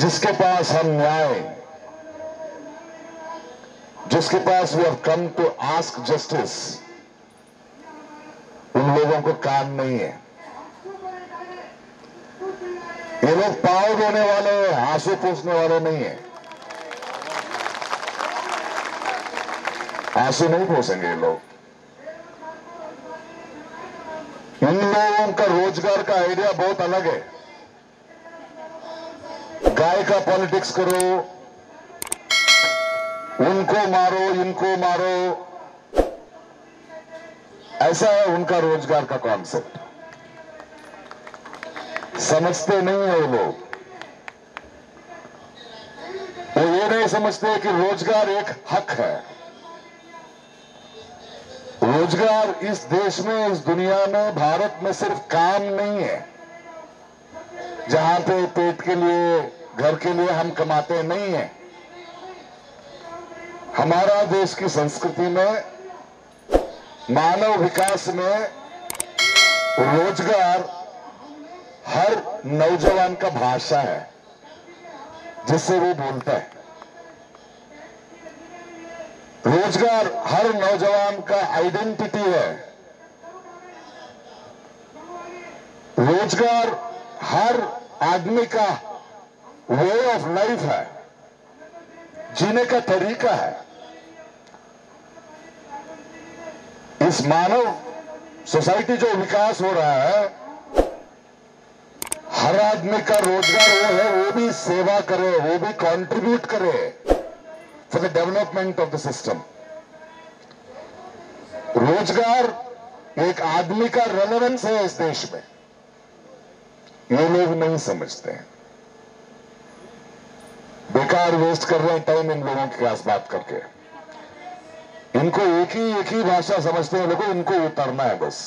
जिसके पास हम न्याय जिसके पास we have come to ask justice उन लोगों को काम नहीं है। ये लोग पाव देने वाले आँसू पूछने वाले नहीं है। आँसू नहीं पूछेंगे ये लोग। इन लोगों का रोज़गार का आइडिया बहुत अलग है। गाय का पॉलिटिक्स करो। उनको मारो, इनको मारो। ऐसा है उनका रोज़गार का कॉन्सेप्ट समझते नहीं है वो लोग। वो ये नहीं समझते कि रोज़गार एक हक है। रोज़गार इस देश में, इस दुनिया में, भारत में सिर्फ़ काम नहीं है। जहाँ पे पेट के लिए घर के लिए हम कमाते नहीं है। हमारा देश की संस्कृति में, मानव विकास में रोज़गार हर नौजवान का भाषा है, जिससे वो बोलता है। रोज़गार हर नौजवान का आइडेंटिटी है। रोज़गार हर आदमी का वे ऑफ़ लाइफ है। जीने का तरीका है। इस मानव सोसाइटी जो विकास हो रहा है, हर आदमी का रोज़गार वो है, वो भी सेवा करे, वो भी कंट्रीब्यूट करे for the development of the system रोज़गार एक आदमी का रेलेवेंस है इस देश में। ये लोग नहीं समझते हैं। बेकार वेस्ट कर रहे हैं टाइम इन लोगों के पास बात करके। इनको एक ही एक ही भाषा समझते हैं लोगों इनको उतरना है बस।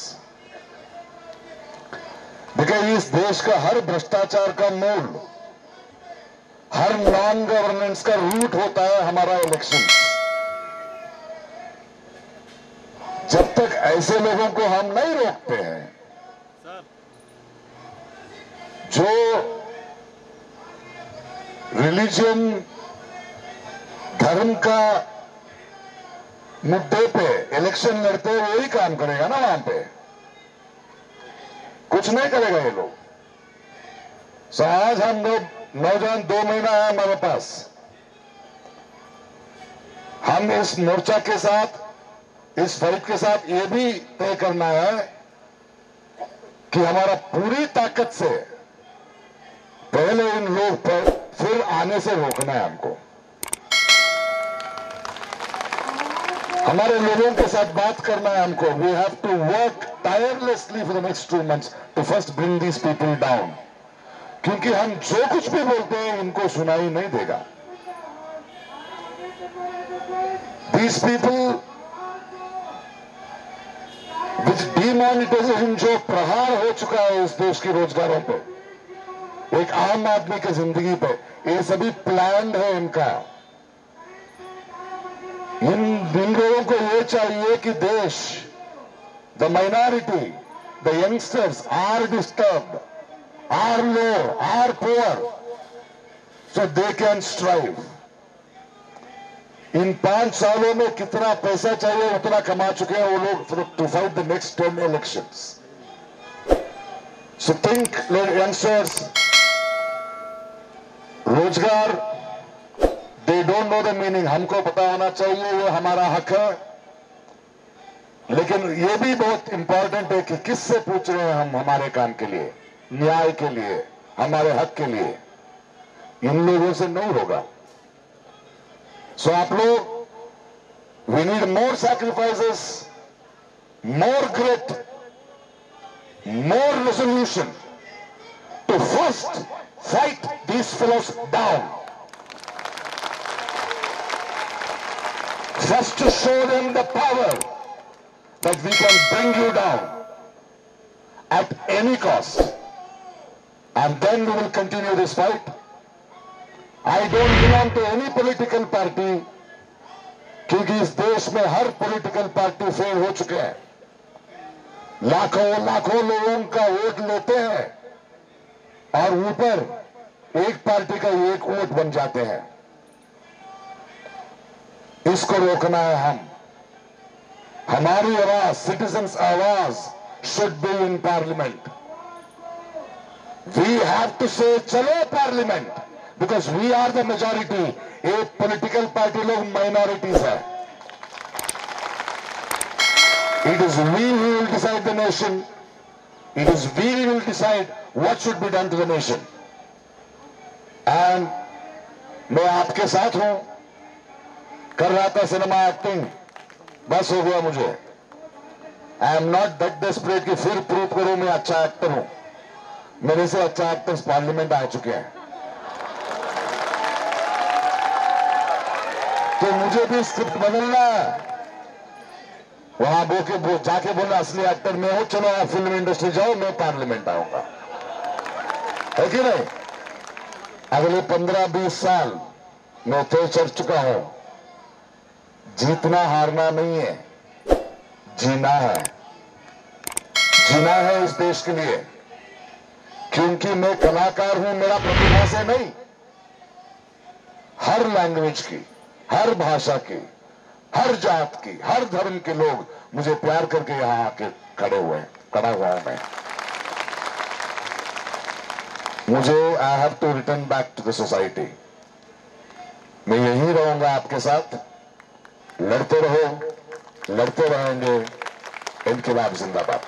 देखिए इस देश का हर भ्रष्टाचार का मूल, हर नॉन गवर्नेंस का रूट होता है हमारा इलेक्शन जब तक ऐसे लोगों को हम नहीं रोकते हैं जो रिलीजन धर्म का मुद्दे पे इलेक्शन लड़ते हैं वही काम करेगा ना वहाँ पे। कुछ नहीं करेगा ये लोग। आज हम लोग नौजवान दो महीना है हमारे पास। हम इस मोर्चा के साथ, इस फाइट के साथ ये भी तय करना है कि हमारा पूरी ताकत से पहले इन लोग पर फिर आने से रोकना है हमको। हमारे लोगों के साथ बात करना है हमको। We have to work tirelessly for the next two months to first bring these people down क्योंकि हम जो कुछ भी बोलते हैं इनको सुनाई नहीं देगा। दीज पीपल विच डिमोनिटाइजेशन जो प्रहार हो चुका है इस देश के रोजगारों पे एक आम आदमी की ज़िंदगी पे। ये सभी प्लान है इनका। इन इन लोगों को ये चाहिए कि देश the minority the youngsters are disturb are low are poor so they can strive in पाँच सालों में कितना पैसा चाहिए, उतना कमा चुके हैं वो लोग to fight the next ten elections so think youngsters रोज़गार they don't know the meaning हमको पता होना चाहिए ये हमारा हक है। लेकिन ये भी बहुत इंपॉर्टेंट है कि किससे पूछ रहे हैं हम हमारे काम के लिए न्याय के लिए हमारे हक के लिए? इन लोगों से नहीं होगा। सो so, आप लोग we need more sacrifices more great more resolution to first fight these fellows down. First to show them the power that we can bring you down at any cost. And then we will continue this fight. I don't belong to any political party क्योंकि इस देश में हर political party fail हो चुके हैं लाखों लाखों लोगों का वोट लेते हैं और ऊपर एक पार्टी का एक वोट बन जाते हैं। इसको रोकना है हम। हमारी आवाज़ सिटीजन्स आवाज़ should be in parliament we have to say चलो parliament because we are the majority एक पॉलिटिकल पार्टी लोग माइनॉरिटीज है। It is we will decide the nation it is we will decide will should be done to the to and मैं आपके साथ हूँ। कर रहा था सिनेमा एक्टिंग बस हो गया मुझे। I am not that desperate कि फिर प्रूव करूँ मैं अच्छा एक्टर हूँ। मेरे से अच्छा एक्टर्स पार्लियामेंट आ चुके हैं। तो मुझे भी स्क्रिप्ट बदलना है। वहाँ बोके बो, जाके बोला असली एक्टर मैं हूँ चलो आप फ़िल्म इंडस्ट्री जाओ मैं पार्लियामेंट आऊँगा। है कि नहीं? अगले पंद्रह बीस साल मैं तय चढ़ चुका हूँ। जीतना हारना नहीं है, जीना है। जीना है इस देश के लिए, क्योंकि मैं कलाकार हूँ, मेरा प्रतिभा से नहीं। हर लैंग्वेज की, हर भाषा की, हर जात की, हर धर्म के लोग मुझे प्यार करके यहाँ आके खड़े हुए हैं, खड़ा हुआ हूँ मैं। मुझे I have to return back to the society मैं यहीं रहूँगा आपके साथ। लड़ते रहो, लड़ते रहेंगे। इनकलाब जिंदाबाद।